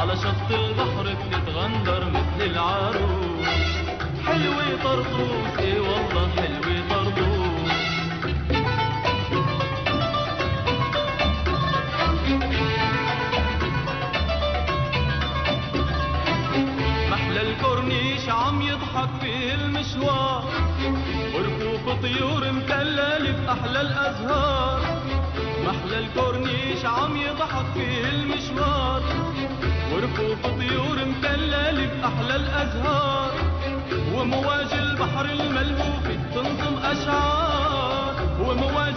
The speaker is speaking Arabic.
على شط البحر بتتغندر مثل العروس. حلوة طرطوس إيه والله حلوة طرطوس. محلى الكورنيش عم يضحك في المشوار. وركوف طيور متلل بأحلى الأزهار. محلى الكورنيش عم يضحك في المشوار. بأحلى الأزهار ومواج البحر الملهوفة تنظم أشعار ومواج